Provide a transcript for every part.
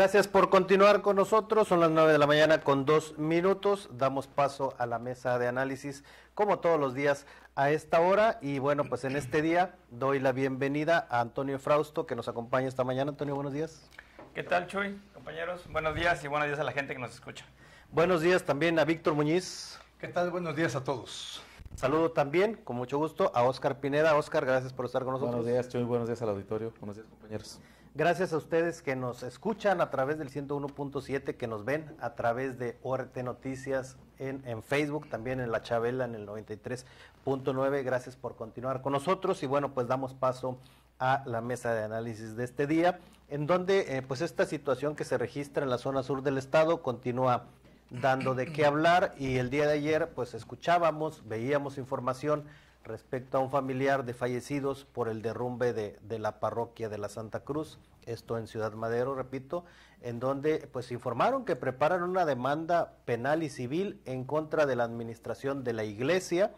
Gracias por continuar con nosotros. Son las 9 de la mañana con dos minutos. Damos paso a la mesa de análisis, como todos los días, a esta hora. Y bueno, pues en este día doy la bienvenida a Antonio Frausto, que nos acompaña esta mañana. Antonio, buenos días. ¿Qué tal, Chuy? Compañeros, buenos días y buenos días a la gente que nos escucha. Buenos días también a Víctor Muñiz. ¿Qué tal? Buenos días a todos. Saludo también, con mucho gusto, a Oscar Pineda. Oscar, gracias por estar con nosotros. Buenos días, Chuy. Buenos días al auditorio. Buenos días, compañeros. Gracias a ustedes que nos escuchan a través del 101.7, que nos ven a través de ORT Noticias en, Facebook, también en La Chabela en el 93.9. Gracias por continuar con nosotros y bueno, pues damos paso a la mesa de análisis de este día, en donde eh, pues esta situación que se registra en la zona sur del estado continúa dando de qué hablar y el día de ayer pues escuchábamos, veíamos información respecto a un familiar de fallecidos por el derrumbe de, de, la parroquia de la Santa Cruz, esto en Ciudad Madero, repito, en donde pues informaron que preparan una demanda penal y civil en contra de la administración de la iglesia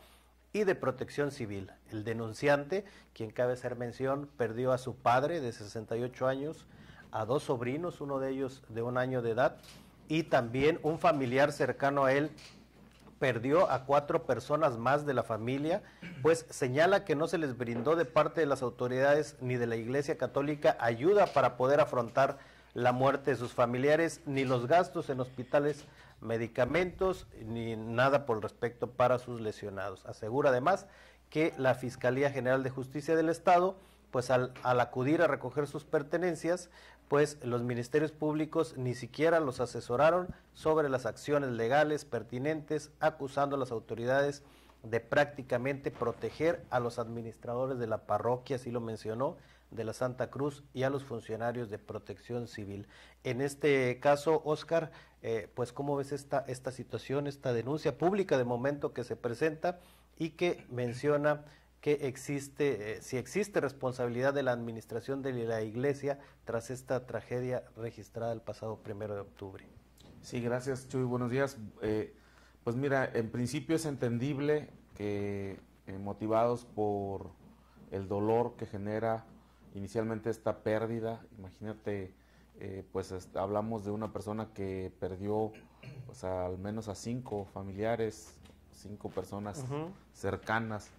y de protección civil. El denunciante, quien cabe ser mención, perdió a su padre de 68 años, a dos sobrinos, uno de ellos de un año de edad, y también un familiar cercano a él perdió a cuatro personas más de la familia, pues señala que no se les brindó de parte de las autoridades ni de la Iglesia Católica ayuda para poder afrontar la muerte de sus familiares, ni los gastos en hospitales, medicamentos, ni nada por respecto para sus lesionados. Asegura además que la Fiscalía General de Justicia del Estado, pues al, acudir a recoger sus pertenencias, pues los ministerios públicos ni siquiera los asesoraron sobre las acciones legales pertinentes, acusando a las autoridades de prácticamente proteger a los administradores de la parroquia, así lo mencionó, de la Santa Cruz y a los funcionarios de protección civil. En este caso, Oscar, eh, pues cómo ves esta, esta situación, esta denuncia pública de momento que se presenta y que menciona que existe, eh, si existe responsabilidad de la administración de la iglesia tras esta tragedia registrada el pasado primero de octubre. Sí, gracias Chuy, buenos días. Eh, pues mira, en principio es entendible que eh, motivados por el dolor que genera inicialmente esta pérdida, imagínate, pues hablamos de una persona que perdió pues, al menos a cinco familiares, cinco personas uh -huh. cercanas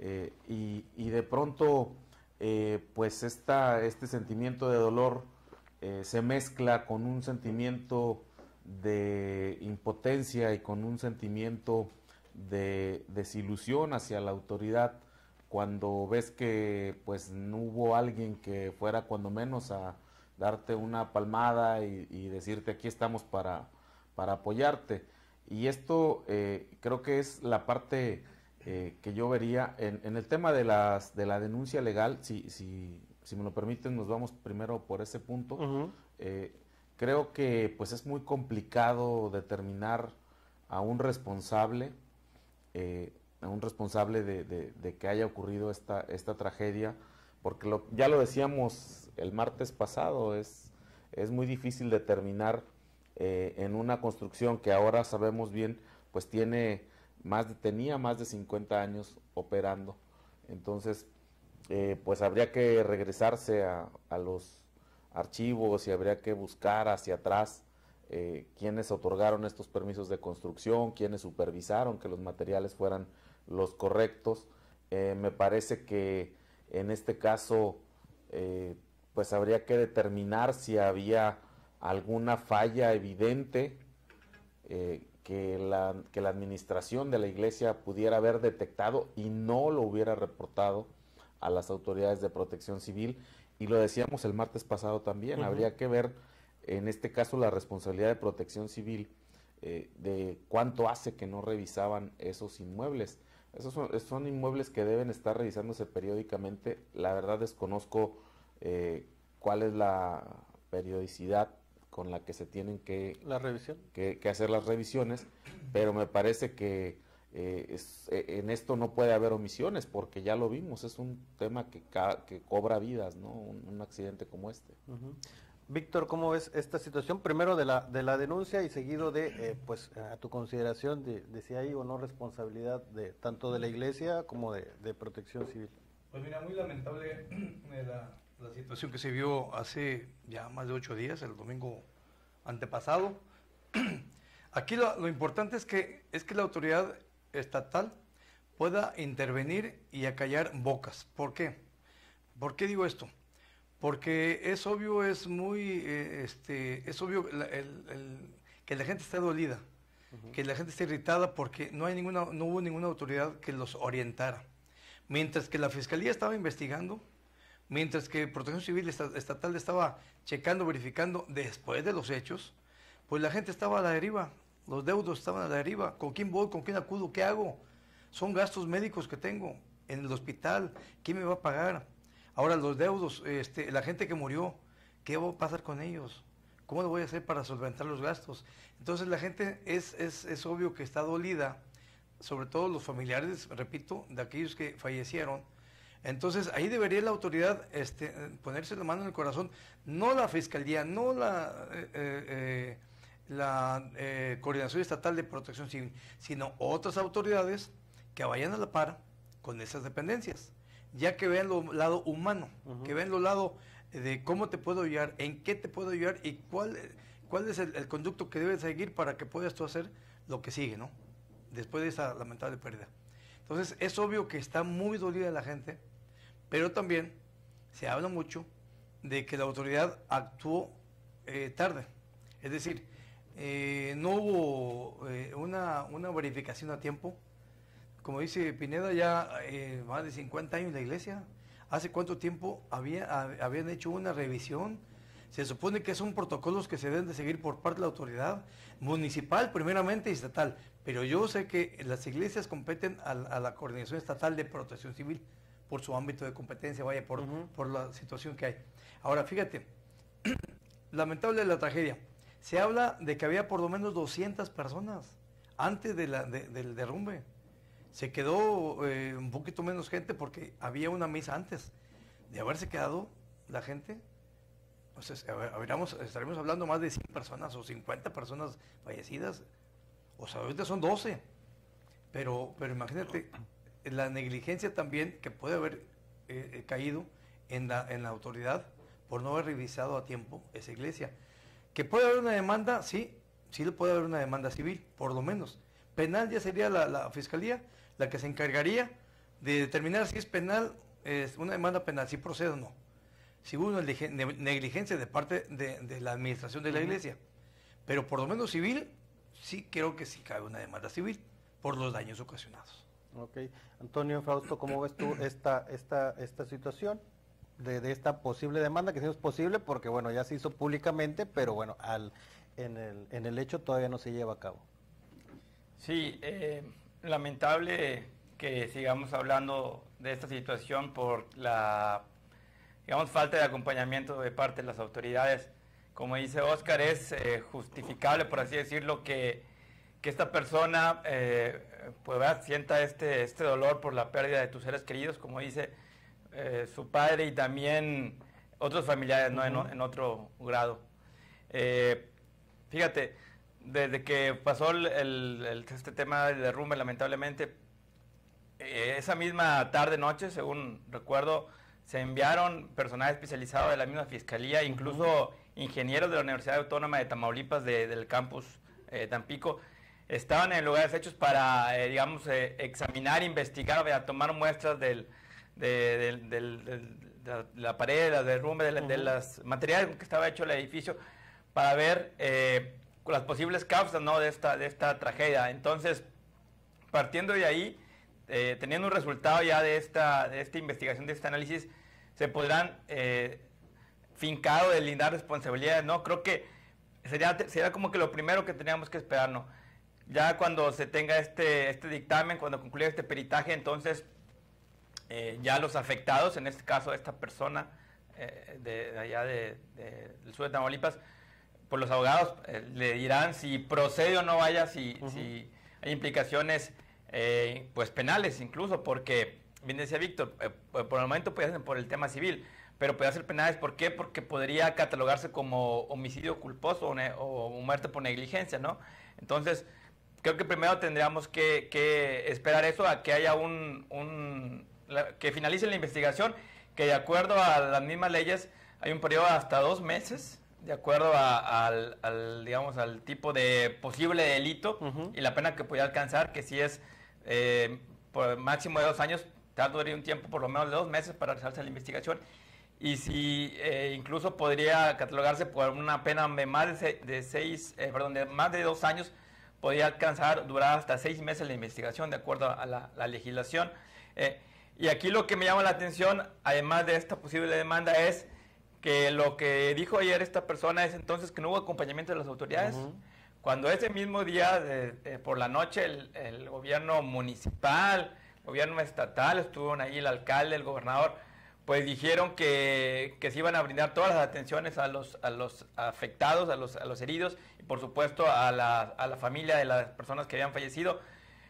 eh, y, de pronto, eh, pues esta, este sentimiento de dolor eh, se mezcla con un sentimiento de impotencia y con un sentimiento de desilusión hacia la autoridad cuando ves que pues no hubo alguien que fuera cuando menos a darte una palmada y, y decirte aquí estamos para, para apoyarte. Y esto creo que es la parte eh, que yo vería en, en, el tema de, las, de la denuncia legal, si, si, si, me lo permiten, nos vamos primero por ese punto. Uh -huh. eh, creo que pues es muy complicado determinar a un responsable, eh, a un responsable de, de, de, que haya ocurrido esta, esta tragedia, porque lo, ya lo decíamos el martes pasado, es, es muy difícil determinar en una construcción que ahora sabemos bien, pues tiene tenía más de 50 años operando. Entonces, eh, pues habría que regresarse a, los archivos y habría que buscar hacia atrás eh, quiénes otorgaron estos permisos de construcción, quiénes supervisaron que los materiales fueran los correctos. Eh, me parece que en este caso, pues habría que determinar si había alguna falla evidente que la, que la administración de la iglesia pudiera haber detectado y no lo hubiera reportado a las autoridades de protección civil. Y lo decíamos el martes pasado también, uh -huh. habría que ver en este caso la responsabilidad de protección civil eh, de cuánto hace que no revisaban esos inmuebles. Esos son, son, inmuebles que deben estar revisándose periódicamente. La verdad desconozco eh, cuál es la periodicidad con la que se tienen que, la revisión. que, que hacer las revisiones, pero me parece que eh, es, eh, en esto no puede haber omisiones, porque ya lo vimos, es un tema que, que cobra vidas, ¿no? Un, un accidente como este. Uh -huh. Víctor, ¿cómo ves esta situación? Primero de la, de la denuncia y seguido de, eh, pues, a tu consideración de, de, si hay o no responsabilidad de tanto de la iglesia como de, de protección civil. Pues mira, muy lamentable la, la situación que se vio hace ya más de ocho días, el domingo antepasado. Aquí lo, lo importante es que, es que la autoridad estatal pueda intervenir y acallar bocas. ¿Por qué? ¿Por qué digo esto? Porque es obvio, es muy, eh, este, es obvio la- el- el- que la gente está dolida, que la gente está irritada porque no hay ninguna, no hubo ninguna autoridad que los orientara. Mientras que la fiscalía estaba investigando, mientras que Protección Civil esta- estatal estaba checando, verificando después de los hechos, pues la gente estaba a la deriva, los deudos estaban a la deriva. ¿Con quién voy? ¿Con quién acudo? ¿Qué hago? Son gastos médicos que tengo en el hospital. ¿Quién me va a pagar? Ahora los deudos, este, la gente que murió, ¿qué va a pasar con ellos? ¿Cómo lo voy a hacer para solventar los gastos? Entonces la gente es, es, es obvio que está dolida, sobre todo los familiares, repito, de aquellos que fallecieron. Entonces ahí debería la autoridad este, ponerse la mano en el corazón, no la fiscalía, no la, eh, eh, la eh, Coordinación Estatal de Protección Civil, sino otras autoridades que vayan a la par con esas dependencias, ya que vean lo lado humano, que vean lo lado de cómo te puedo ayudar, en qué te puedo ayudar y cuál, cuál es el, el conducto que debes seguir para que puedas tú hacer lo que sigue, ¿no? Después de esa lamentable pérdida. Entonces es obvio que está muy dolida la gente, pero también se habla mucho de que la autoridad actuó eh, tarde. Es decir, eh, no hubo eh, una, una verificación a tiempo. Como dice Pineda, ya más de 50 años en la iglesia. ¿Hace cuánto tiempo había, hab- habían hecho una revisión? Se supone que son protocolos que se deben de seguir por parte de la autoridad municipal, primeramente y estatal. Pero yo sé que las iglesias competen a la Coordinación Estatal de Protección Civil por su ámbito de competencia, vaya, por, por la situación que hay. Ahora, fíjate, lamentable la tragedia. Se habla de que había por lo menos 200 personas antes de la- de- del derrumbe. Se quedó eh, un poquito menos gente porque había una misa antes. De haberse quedado la gente, ver, habríamos- estaremos hablando más de 100 personas o 50 personas fallecidas. O sea, ahorita son 12. Pero, pero imagínate la negligencia también que puede haber eh, eh, caído en la, en la autoridad por no haber revisado a tiempo esa iglesia. Que puede haber una demanda, sí, sí le puede haber una demanda civil, por lo menos. Penal ya sería la, la fiscalía la que se encargaría de determinar si es penal, es una demanda penal, si procede o no. Si hubo una negligen- ne- negligencia de parte de, de la administración de la iglesia. Pero por lo menos civil, sí creo que sí cabe una demanda civil por los daños ocasionados. Ok. Antonio Fausto, ¿cómo ves tú esta, esta, esta situación de, de esta posible demanda? Que sí es posible porque, bueno, ya se hizo públicamente, pero bueno, al, en, el, en el hecho todavía no se lleva a cabo. Sí, eh, lamentable que sigamos hablando de esta situación por la, digamos, falta de acompañamiento de parte de las autoridades. Como dice Oscar, es eh, justificable, por así decirlo, que, que esta persona eh, pues, ¿verdad? sienta este, este dolor por la pérdida de tus seres queridos, como dice eh, su padre y también otros familiares, ¿no? En otro grado. Eh, fíjate, desde que pasó el, este tema del derrumbe, lamentablemente, eh, esa misma tarde, noche, según recuerdo, se enviaron personal especializado de la misma fiscalía, incluso ingenieros de la Universidad Autónoma de Tamaulipas de- del campus Tampico, estaban en lugares hechos para, eh, digamos, eh, examinar, investigar, o sea, tomar muestras del, de, del- del- del- de la, la pared, del derrumbe, de, la- de las materiales con que estaba hecho el edificio, para ver eh, las posibles causas ¿no? de, esta, de esta tragedia. Entonces, partiendo de ahí, eh, teniendo un resultado ya de esta, de esta investigación, de este análisis, se podrán fincar o deslindar responsabilidades, ¿no? Creo que sería, sería como que lo primero que teníamos que esperar, ¿no? Ya cuando se tenga este, este dictamen, cuando concluya este peritaje, entonces eh, ya los afectados, en este caso esta persona eh, de, de allá de- de- del sur de Tamaulipas, por los abogados eh, le dirán si procede o no vaya, si, si hay implicaciones pues penales incluso, porque, bien decía Víctor, eh, por el momento puede ser por el tema civil, pero puede ser penales, ¿por qué? Porque podría catalogarse como homicidio culposo o, ne- o muerte por negligencia, ¿no? Entonces, creo que primero tendríamos que, que esperar eso a que haya un, un- la- que finalice la investigación que de acuerdo a las mismas leyes hay un periodo hasta dos meses de acuerdo al, digamos, al tipo de posible delito y la pena que podía alcanzar, que si es eh, por máximo de dos años, tardaría un tiempo por lo menos de dos meses para realizarse la investigación. Y si eh, incluso podría catalogarse por una pena de más de, seis, eh, perdón, de más de dos años, podría alcanzar, durar hasta seis meses la investigación de acuerdo a la, legislación. y aquí lo que me llama la atención, además de esta posible demanda, es que lo que dijo ayer esta persona es entonces que no hubo acompañamiento de las autoridades. Cuando ese mismo día, por la noche, el, gobierno municipal, gobierno estatal, estuvieron ahí el alcalde, el gobernador, pues dijeron que, que, se iban a brindar todas las atenciones a los, a los afectados, a los, a los heridos y por supuesto a la, a la familia de las personas que habían fallecido.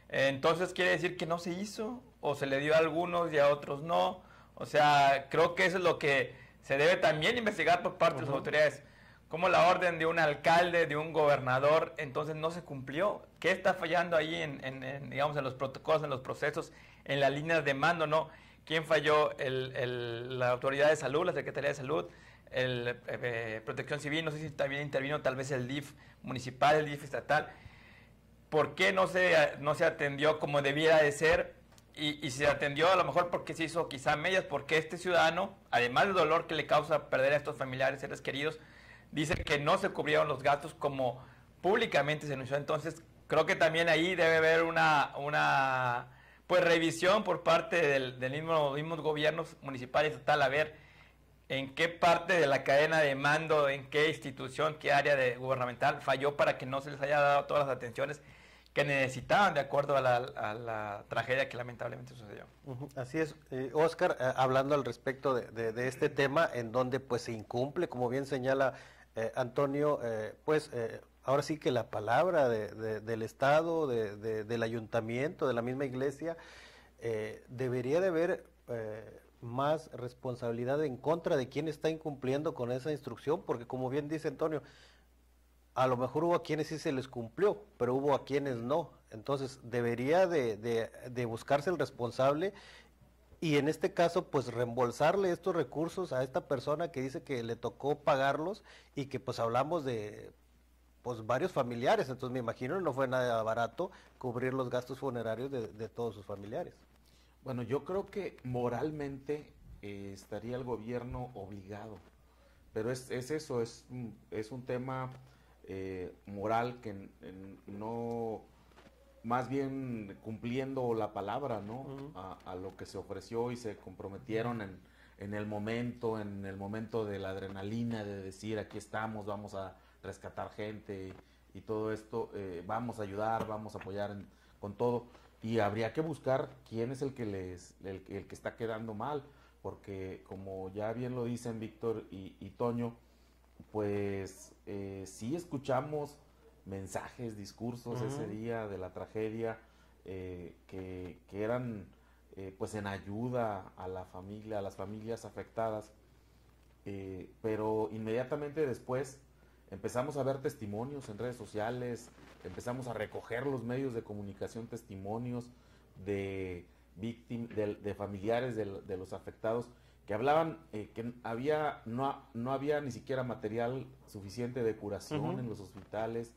Entonces quiere decir que no se hizo o se le dio a algunos y a otros no. O sea, creo que eso es lo que se debe también investigar por parte de las autoridades. Como la orden de un alcalde, de un gobernador, entonces no se cumplió. ¿Qué está fallando ahí en, digamos, en los protocolos, en los procesos, en las líneas de mando, no? ¿Quién falló? El, la autoridad de salud, la Secretaría de Salud, el eh, eh, Protección Civil, no sé si también intervino tal vez el DIF municipal, el DIF estatal. ¿Por qué no se, no se atendió como debiera de ser? Y, se atendió a lo mejor porque se hizo quizá medias, porque este ciudadano, además del dolor que le causa perder a estos familiares, seres queridos, dice que no se cubrieron los gastos como públicamente se anunció. Entonces, creo que también ahí debe haber una, una pues revisión por parte del, mismo, mismos gobiernos municipales y estatal a ver en qué parte de la cadena de mando, en qué institución, qué área de gubernamental falló para que no se les haya dado todas las atenciones que necesitaban de acuerdo a la, tragedia que lamentablemente sucedió. Así es, eh, Oscar, eh, hablando al respecto de, este tema, en donde pues se incumple, como bien señala eh, Antonio, pues ahora sí que la palabra del Estado, del ayuntamiento, de la misma iglesia, debería de haber más responsabilidad en contra de quien está incumpliendo con esa instrucción, porque como bien dice Antonio, a lo mejor hubo a quienes sí se les cumplió, pero hubo a quienes no. Entonces debería de, buscarse el responsable y en este caso pues reembolsarle estos recursos a esta persona que dice que le tocó pagarlos y que pues hablamos de pues varios familiares, entonces me imagino no fue nada barato cubrir los gastos funerarios de, todos sus familiares. Bueno, yo creo que moralmente eh, estaría el gobierno obligado, pero es, es eso, es, es un tema eh, moral que no, más bien cumpliendo la palabra, ¿no? a, lo que se ofreció y se comprometieron en, en, el momento, en el momento de la adrenalina, de decir aquí estamos, vamos a rescatar gente y, todo esto, eh, vamos a ayudar, vamos a apoyar con todo. Y habría que buscar quién es el que les, el, que está quedando mal, porque como ya bien lo dicen Víctor y, y Toño, pues eh, sí escuchamos mensajes, discursos ese día de la tragedia eh, que, eran eh, pues en ayuda a la familia, a las familias afectadas, pero inmediatamente después empezamos a ver testimonios en redes sociales, empezamos a recoger los medios de comunicación testimonios de víctimas, de, familiares de los afectados que hablaban eh, que había no, no había ni siquiera material suficiente de curación en los hospitales,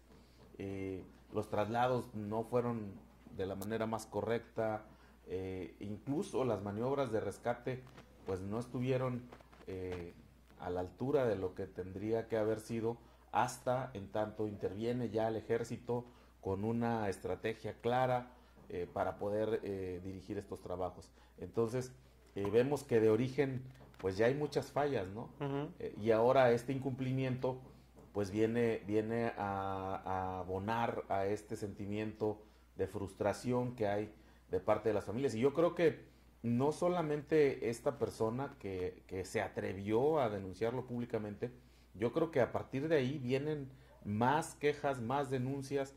eh, los traslados no fueron de la manera más correcta, eh, incluso las maniobras de rescate pues no estuvieron a la altura de lo que tendría que haber sido hasta en tanto interviene ya el ejército con una estrategia clara para poder dirigir estos trabajos. Entonces, eh, vemos que de origen pues ya hay muchas fallas, ¿no? Eh, y ahora este incumplimiento pues viene, viene a, abonar a este sentimiento de frustración que hay de parte de las familias. Y yo creo que no solamente esta persona que, se atrevió a denunciarlo públicamente, yo creo que a partir de ahí vienen más quejas, más denuncias,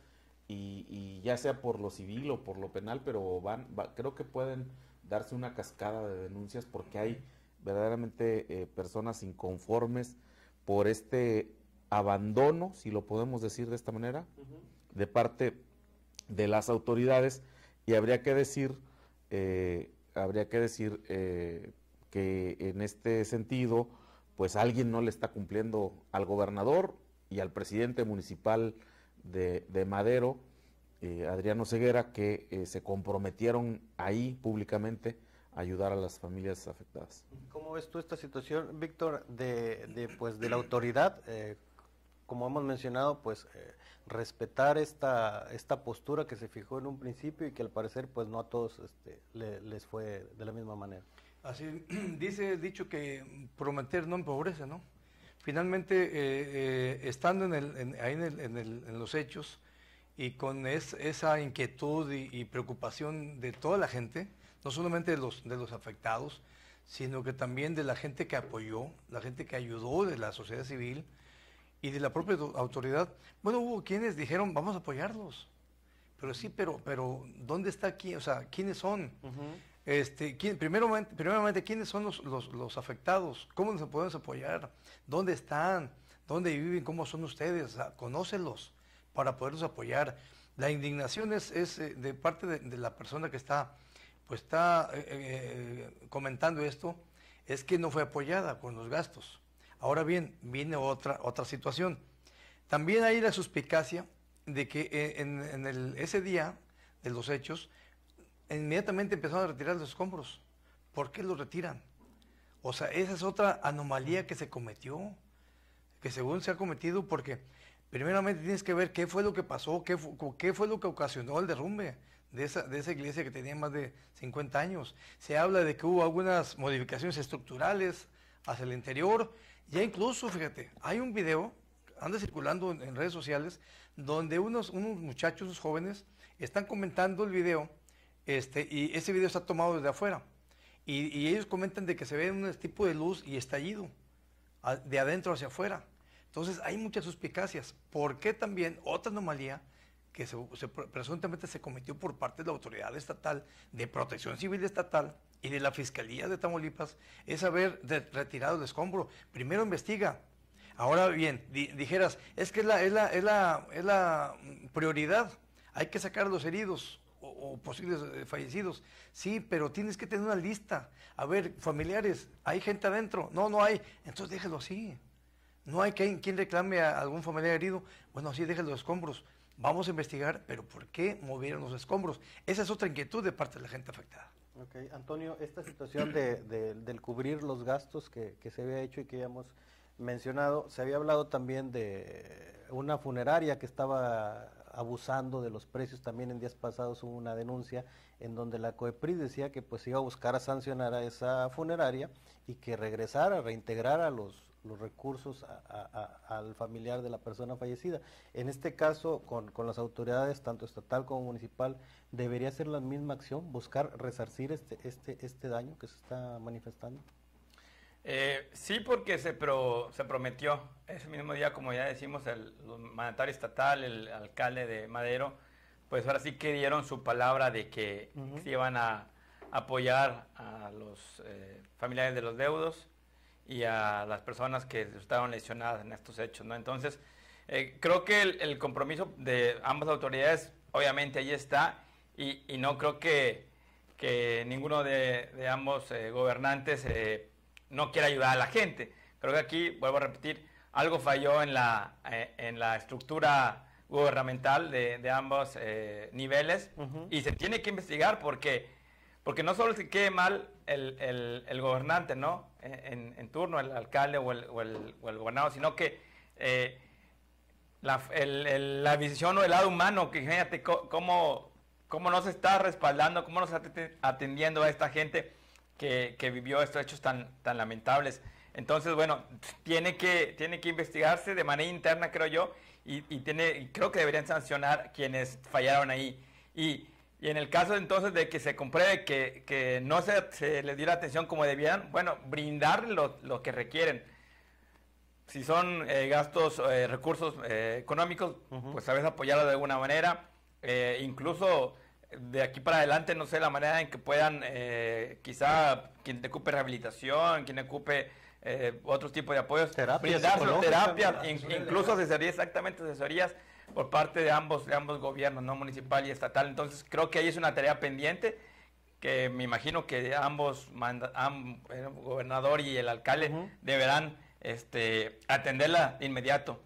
y, ya sea por lo civil o por lo penal, pero van, creo que pueden darse una cascada de denuncias porque hay verdaderamente eh, personas inconformes por este abandono, si lo podemos decir de esta manera, de parte de las autoridades. Y habría que decir, eh, habría que decir eh, que en este sentido, pues alguien no le está cumpliendo al gobernador y al presidente municipal de, Madero, eh, Adriano Ceguera, que eh, se comprometieron ahí públicamente a ayudar a las familias afectadas. ¿Cómo ves tú esta situación, Víctor, de, pues, de la autoridad? Eh, como hemos mencionado, pues respetar esta, esta postura que se fijó en un principio y que al parecer pues no a todos este, les fue de la misma manera. Así dice el dicho que prometer no empobrece, ¿no? Finalmente, eh, eh, estando en, el, ahí en, los hechos y con esa inquietud y, preocupación de toda la gente, no solamente de los, de los afectados, sino que también de la gente que apoyó, la gente que ayudó de la sociedad civil y de la propia autoridad. Bueno, hubo quienes dijeron, vamos a apoyarlos. Pero sí, pero, pero ¿dónde está aquí? O sea, ¿quiénes son? Este, ¿quién, primeramente, ¿quiénes son los, los, afectados? ¿Cómo nos podemos apoyar? ¿Dónde están? ¿Dónde viven? ¿Cómo son ustedes? conócelos para poderlos apoyar. La indignación es, eh, de parte de, la persona que está, pues está eh, eh, comentando esto, es que no fue apoyada con los gastos. Ahora bien, viene otra, otra situación. También hay la suspicacia de que en, en ese día de los hechos, inmediatamente empezaron a retirar los escombros. ¿Por qué los retiran? O sea, esa es otra anomalía que se cometió, que según se ha cometido porque primeramente tienes que ver qué fue lo que pasó, qué fue, qué fue lo que ocasionó el derrumbe de esa, de esa iglesia que tenía más de 50 años. Se habla de que hubo algunas modificaciones estructurales hacia el interior. Ya incluso, fíjate, hay un video, anda circulando en, redes sociales, donde unos, unos muchachos, unos jóvenes, están comentando el video este, y ese video está tomado desde afuera. Y, ellos comentan de que se ve un tipo de luz y estallido, de adentro hacia afuera. Entonces hay muchas suspicacias. ¿Por qué también otra anomalía que presuntamente se cometió por parte de la autoridad estatal de protección civil estatal y de la Fiscalía de Tamaulipas es haber retirado el escombro? Primero investiga. Ahora bien, dijeras, es que es la, es la, es la, es la prioridad. Hay que sacar a los heridos o, posibles eh, fallecidos. Sí, pero tienes que tener una lista. A ver, familiares, ¿hay gente adentro? No, no hay. Entonces déjelo así. No hay quien, quien reclame a algún familiar herido. Bueno, sí, déjelo los escombros. Vamos a investigar, pero ¿por qué movieron los escombros? Esa es otra inquietud de parte de la gente afectada. Ok, Antonio, esta situación de, del cubrir los gastos que, que se había hecho y que ya hemos mencionado, se había hablado también de una funeraria que estaba abusando de los precios. También en días pasados hubo una denuncia en donde la COEPRI decía que pues iba a buscar a sancionar a esa funeraria y que regresara, reintegrara los, los recursos al familiar de la persona fallecida. En este caso, con, con, las autoridades, tanto estatal como municipal, debería ser la misma acción, buscar resarcir este, este, este daño que se está manifestando. Eh, sí, porque se, se prometió ese mismo día, como ya decimos, el, mandatario estatal, el alcalde de Madero, pues ahora sí que dieron su palabra de que se iban a apoyar a los eh, familiares de los deudos y a las personas que estaban lesionadas en estos hechos, ¿no? Entonces, eh, creo que el, compromiso de ambas autoridades, obviamente, ahí está, y, no creo que, que ninguno de, de ambos gobernantes no quiere ayudar a la gente. Creo que aquí, vuelvo a repetir, algo falló en la, eh, en la estructura gubernamental de, ambos eh, niveles y se tiene que investigar porque, porque no solo se quede mal el, gobernante, ¿no? En, turno, el alcalde o el, o el, gobernador, sino que eh, la, visión o el lado humano, que fíjate cómo, cómo no se está respaldando, cómo no se está atendiendo a esta gente que, vivió estos hechos tan, tan lamentables. Entonces, bueno, tiene que, tiene que investigarse de manera interna, creo yo, y, tiene, creo que deberían sancionar quienes fallaron ahí. Y, en el caso entonces de que se compruebe que, no se, se, les dio la atención como debían, bueno, brindar lo, que requieren. Si son eh, gastos, eh, recursos eh, económicos, pues a veces apoyarlo de alguna manera. incluso de aquí para adelante, no sé, la manera en que puedan, eh, quizá quien ocupe rehabilitación, quien ocupe eh, otros tipos de apoyos, terapias, terapia, incluso asesorías, exactamente asesorías por parte de ambos, de ambos gobiernos, no municipal y estatal. Entonces creo que ahí es una tarea pendiente que me imagino que ambos, el gobernador y el alcalde, deberán este, atenderla de inmediato.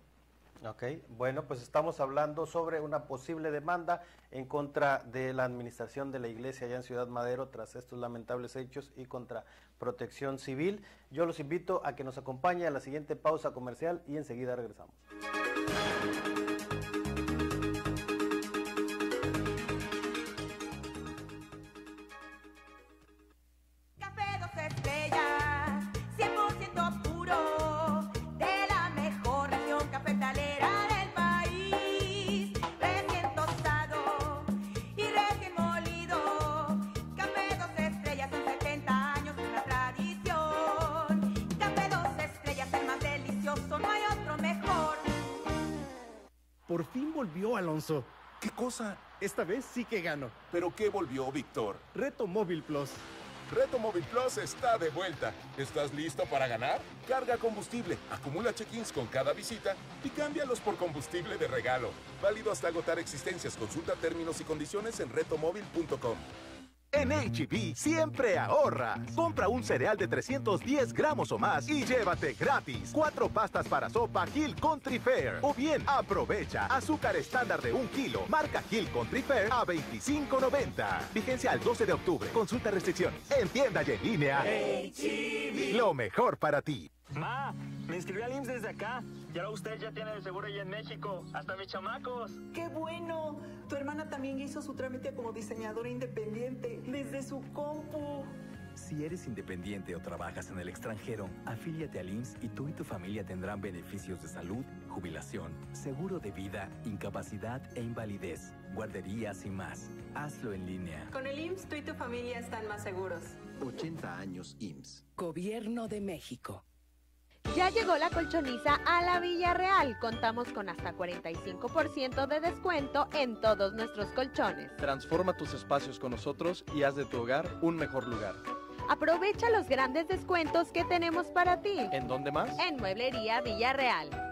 Ok, bueno, pues estamos hablando sobre una posible demanda en contra de la administración de la iglesia allá en Ciudad Madero tras estos lamentables hechos y contra protección civil. Yo los invito a que nos acompañe a la siguiente pausa comercial y enseguida regresamos. Alonso. ¿Qué cosa? Esta vez sí que gano. ¿Pero qué volvió, Víctor? Reto Móvil Plus. Reto Móvil Plus está de vuelta. ¿Estás listo para ganar? Carga combustible, acumula check-ins con cada visita y cámbialos por combustible de regalo. Válido hasta agotar existencias. Consulta términos y condiciones en retomóvil.com. En HB siempre ahorra. Compra un cereal de 310 gramos o más y llévate gratis cuatro pastas para sopa Hill Country Fair. O bien aprovecha azúcar estándar de un kilo, marca Hill Country Fair a 25.90. Vigencia al 12 de octubre. Consulta restricciones. En tienda y en línea. HB. Lo mejor para ti. Ma, me inscribí al IMSS desde acá. Y ahora usted ya tiene el seguro allá en México. Hasta mis chamacos. ¡Qué bueno! Tu hermana también hizo su trámite como diseñadora independiente desde su compu. Si eres independiente o trabajas en el extranjero, afíliate al IMSS y tú y tu familia tendrán beneficios de salud, jubilación, seguro de vida, incapacidad e invalidez, guarderías y más. Hazlo en línea. Con el IMSS tú y tu familia están más seguros. 80 años IMSS. Gobierno de México. Ya llegó la colchoniza a la Villarreal. Contamos con hasta 45% de descuento en todos nuestros colchones. Transforma tus espacios con nosotros y haz de tu hogar un mejor lugar. Aprovecha los grandes descuentos que tenemos para ti. ¿En dónde más? En Mueblería Villarreal.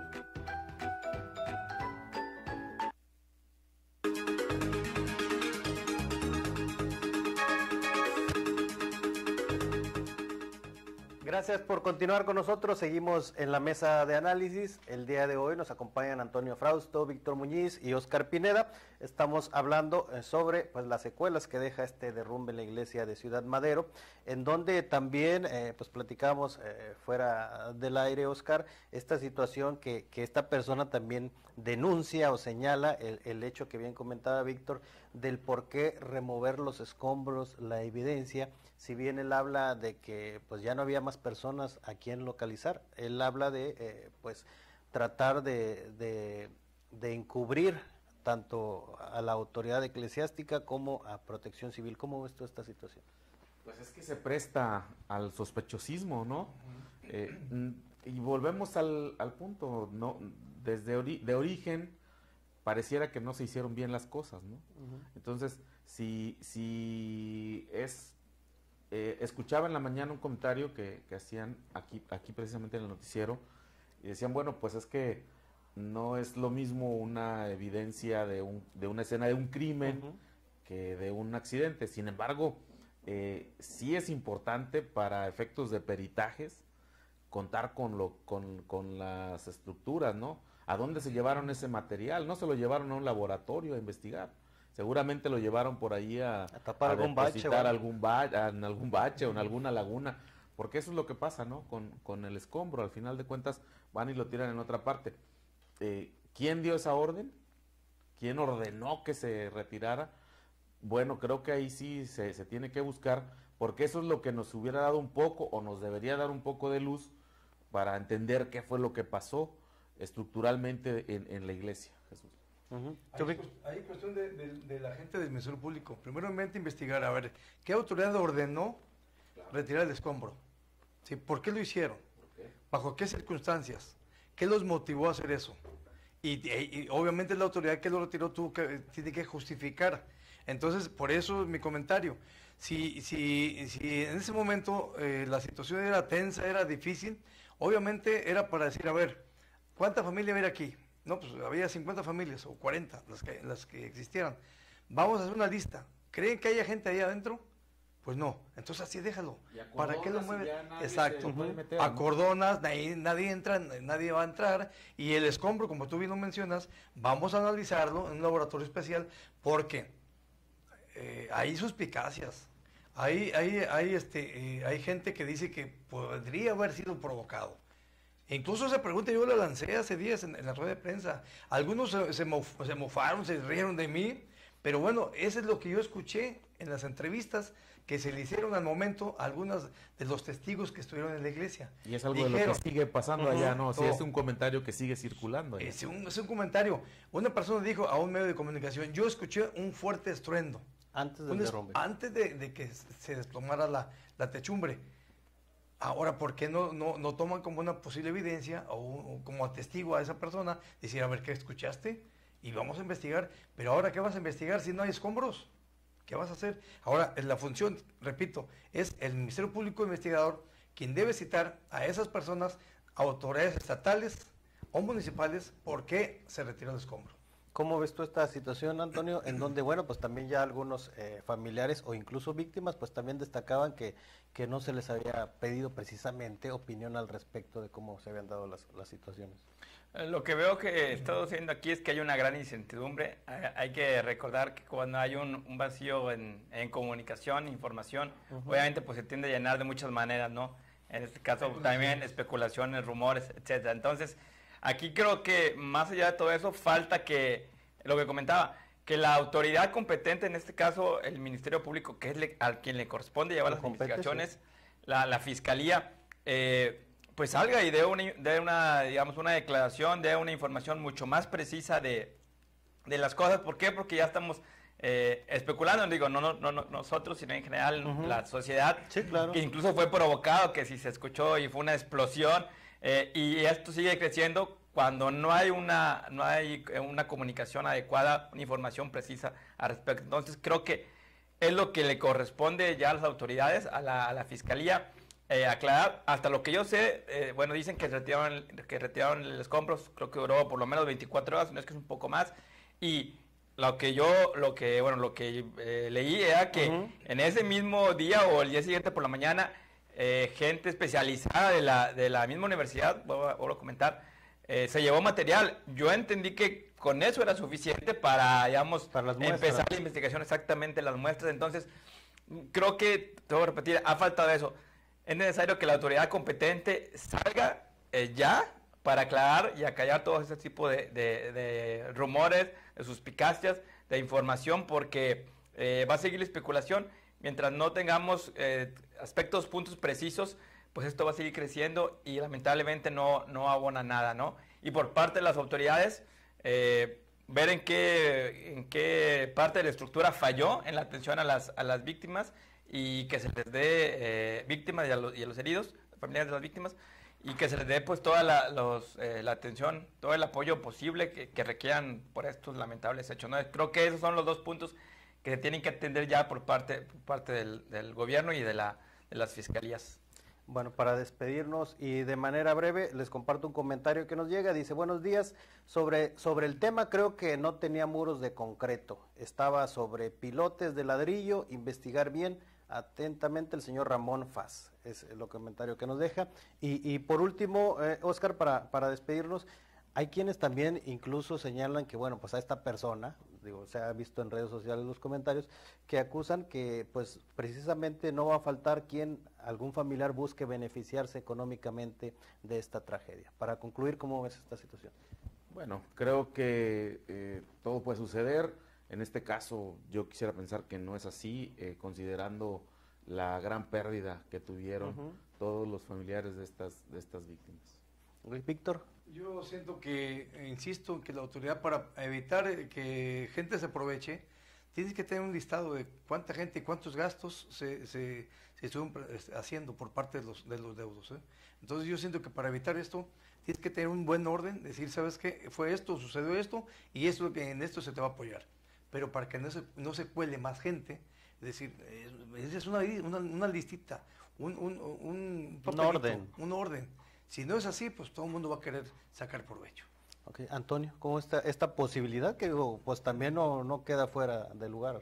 Gracias por continuar con nosotros. Seguimos en la mesa de análisis. El día de hoy nos acompañan Antonio Frausto, Víctor Muñiz y Oscar Pineda. Estamos hablando eh, sobre pues, las secuelas que deja este derrumbe en la iglesia de Ciudad Madero, en donde también eh, pues platicamos eh, fuera del aire, Oscar, esta situación que, que, esta persona también denuncia o señala el, el hecho que bien comentaba Víctor del por qué remover los escombros, la evidencia si bien él habla de que pues ya no había más personas a quien localizar, él habla de eh, pues tratar de, de, encubrir tanto a la autoridad eclesiástica como a protección civil. ¿Cómo ves tú esta situación? Pues es que se presta al sospechosismo, ¿no? Eh, y volvemos al, al, punto, ¿no? Desde de origen pareciera que no se hicieron bien las cosas, ¿no? Entonces, si, si es eh, escuchaba en la mañana un comentario que, hacían aquí, aquí precisamente en el noticiero y decían, bueno, pues es que no es lo mismo una evidencia de, un, de una escena de un crimen que de un accidente. Sin embargo, eh, sí es importante para efectos de peritajes contar con, lo, con, con las estructuras, ¿no? ¿A dónde se llevaron ese material? No se lo llevaron a un laboratorio a investigar seguramente lo llevaron por ahí a, tapar algún bache, algún en algún bache o en alguna laguna, porque eso es lo que pasa, ¿no? Con, con el escombro, al final de cuentas van y lo tiran en otra parte. Eh, ¿Quién dio esa orden? ¿Quién ordenó que se retirara? Bueno, creo que ahí sí se, se tiene que buscar, porque eso es lo que nos hubiera dado un poco o nos debería dar un poco de luz para entender qué fue lo que pasó estructuralmente en, en la iglesia, Jesús. Hay, cuestión de, la gente del Ministerio Público. Primeramente investigar, a ver, ¿qué autoridad ordenó retirar el escombro? ¿Sí? ¿Por qué lo hicieron? ¿Bajo qué circunstancias? ¿Qué los motivó a hacer eso? Y, obviamente la autoridad que lo retiró tuvo que, tiene que justificar. Entonces, por eso mi comentario. Si, si, si en ese momento eh, la situación era tensa, era difícil, obviamente era para decir, a ver, ¿cuánta familia va aquí? No, pues había 50 familias o 40, las que, las que existieran. Vamos a hacer una lista. ¿Creen que haya gente ahí adentro? Pues no, entonces así déjalo. ¿Para qué lo mueves? Exacto. Acordonas, nadie, nadie entra, nadie va a entrar. Y el escombro, como tú bien lo mencionas, vamos a analizarlo en un laboratorio especial porque eh, hay suspicacias. Hay, hay, hay, este, eh, hay gente que dice que podría haber sido provocado. Incluso esa pregunta yo la lancé hace días en, en la rueda de prensa. Algunos se, se mof- se mofaron, se rieron de mí, pero bueno, eso es lo que yo escuché en las entrevistas que se le hicieron al momento a algunos de los testigos que estuvieron en la iglesia. Y es algo de lo que sigue pasando allá, ¿no? Sí, todo. es un comentario que sigue circulando. allá. Es un, es un comentario. Una persona dijo a un medio de comunicación, yo escuché un fuerte estruendo. Antes del derrumbe. Antes de, de que se desplomara la, la techumbre. Ahora, ¿por qué no, no, no toman como una posible evidencia o, como testigo a esa persona? Decir, a ver, ¿qué escuchaste? Y vamos a investigar. Pero ahora, ¿qué vas a investigar si no hay escombros? ¿Qué vas a hacer? Ahora, la función, repito, es el Ministerio Público Investigador quien debe citar a esas personas, autoridades estatales o municipales, por qué se retiró el escombro. ¿Cómo ves tú esta situación, Antonio? En donde, bueno, pues también ya algunos eh, familiares o incluso víctimas, pues también destacaban que, que no se les había pedido precisamente opinión al respecto de cómo se habían dado las, las situaciones. Eh, Lo que veo que está sucediendo aquí es que hay una gran incertidumbre. Hay, hay que recordar que cuando hay un, un vacío en, en comunicación, información, Ujú. obviamente pues se tiende a llenar de muchas maneras, ¿no? En este caso también especulaciones, rumores, etcétera. Entonces, aquí creo que más allá de todo eso, falta que, lo que comentaba, que la autoridad competente, en este caso el Ministerio Público, que es le- al quien le corresponde llevar Le las investigaciones, la, la Fiscalía, eh, pues salga y dé una, dé una, digamos, una declaración, dé una información mucho más precisa de, de las cosas. ¿Por qué? Porque ya estamos eh, especulando, digo, no, no, no, no nosotros, sino en general la sociedad, Sí, claro. que incluso fue provocado, que si se escuchó y fue una explosión, eh, y esto sigue creciendo cuando no hay una, no hay eh, una comunicación adecuada, una información precisa al respecto. Entonces creo que es lo que le corresponde ya a las autoridades, a la, a la fiscalía, eh, aclarar. Hasta lo que yo sé, eh, bueno, dicen que retiraron, que retiraron el escombros, creo que duró por lo menos 24 horas, no es que es un poco más. Y lo que yo, lo que, bueno, lo que eh, leí era que Ujú. en ese mismo día o el día siguiente por la mañana, eh, gente especializada de la, de la misma universidad, vuelvo a comentar, eh, se llevó material. Yo entendí que con eso era suficiente para, digamos, Para las muestras. empezar la investigación exactamente las muestras. Entonces, creo que, tengo que repetir, ha faltado eso. Es necesario que la autoridad competente salga eh, ya para aclarar y acallar todo ese tipo de, de- de rumores, de suspicacias, de información, porque eh, va a seguir la especulación. Mientras no tengamos eh, aspectos, puntos precisos, pues esto va a seguir creciendo y lamentablemente no, no abona nada, ¿no? Y por parte de las autoridades, eh, ver en qué, en qué parte de la estructura falló en la atención a las, a las víctimas y que se les dé eh, víctimas y a, los, y a los heridos, familiares de las víctimas, y que se les dé pues toda la, los, eh, la atención, todo el apoyo posible que, que requieran por estos lamentables hechos. ¿no? Creo que esos son los dos puntos que se tienen que atender ya por parte, parte del, del gobierno y de, la, de las fiscalías. Bueno, para despedirnos y de manera breve, les comparto un comentario que nos llega. Dice, buenos días, sobre, sobre el tema creo que no tenía muros de concreto. Estaba sobre pilotes de ladrillo, investigar bien. Atentamente el señor Ramón Faz. Es el comentario que nos deja. Y, y por último, eh, Oscar, para, para despedirnos, hay quienes también incluso señalan que, bueno, pues a esta persona, digo, se ha visto en redes sociales los comentarios, que acusan que, pues, precisamente no va a faltar quien, algún familiar busque beneficiarse económicamente de esta tragedia. Para concluir, ¿cómo ves esta situación? Bueno, creo que eh, todo puede suceder. En este caso, yo quisiera pensar que no es así, eh, considerando la gran pérdida que tuvieron todos los familiares de estas, de estas víctimas. Víctor. Yo siento que, insisto, que la autoridad para evitar eh, que gente se aproveche, tienes que tener un listado de cuánta gente y cuántos gastos se, se, se estuvieron este, haciendo por parte de los, de los deudos. ¿eh? Entonces yo siento que para evitar esto, tienes que tener un buen orden, decir, ¿sabes qué? Fue esto, sucedió esto, y esto, en esto se te va a apoyar. Pero para que no se, no se cuele más gente, es decir, es, es una, una, una listita, un, un, un papelito, orden. Un orden. Si no es así, pues todo el mundo va a querer sacar provecho. Ok, Antonio, ¿cómo está esta posibilidad que pues también no, no queda fuera de lugar?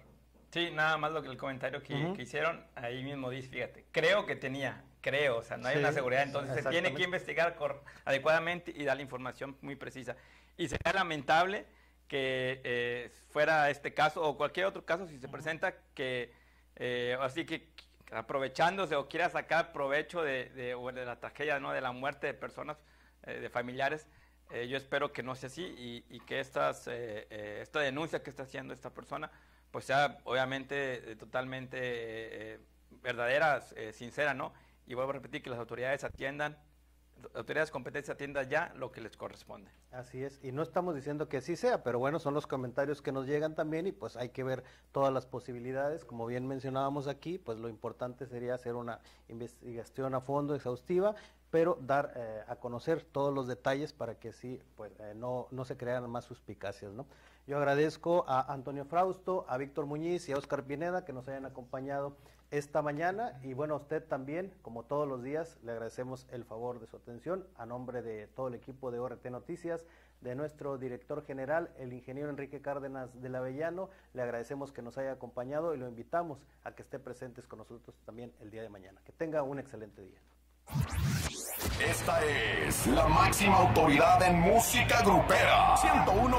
Sí, nada más lo que el comentario que, Ujú. que hicieron, ahí mismo dice, fíjate, creo que tenía, creo, o sea, no hay Sí, una seguridad, entonces se tiene que investigar adecuadamente y dar la información muy precisa. Y sería lamentable que eh, fuera este caso o cualquier otro caso si se presenta que eh, así que aprovechándose o quiera sacar provecho de, de- la tragedia, ¿no? de la muerte de personas, eh, de familiares, eh, yo espero que no sea así y, que estas, eh, esta denuncia que está haciendo esta persona pues sea obviamente totalmente verdadera, sincera, ¿no? Y vuelvo a repetir que las autoridades atiendan, autoridades competentes atiendan ya lo que les corresponde. Así es, y no estamos diciendo que así sea, pero bueno, son los comentarios que nos llegan también y pues hay que ver todas las posibilidades. Como bien mencionábamos aquí, pues lo importante sería hacer una investigación a fondo, exhaustiva, pero dar eh, a conocer todos los detalles para que sí, pues eh, no, no se crearan más suspicacias, ¿no? Yo agradezco a Antonio Frausto, a Víctor Muñiz y a Oscar Pineda que nos hayan acompañado esta mañana y bueno, a usted también, como todos los días, le agradecemos el favor de su atención a nombre de todo el equipo de ORT Noticias, de nuestro director general, el ingeniero Enrique Cárdenas del Avellano, le agradecemos que nos haya acompañado y lo invitamos a que esté presentes con nosotros también el día de mañana. Que tenga un excelente día. Esta es la máxima autoridad en música grupera. 101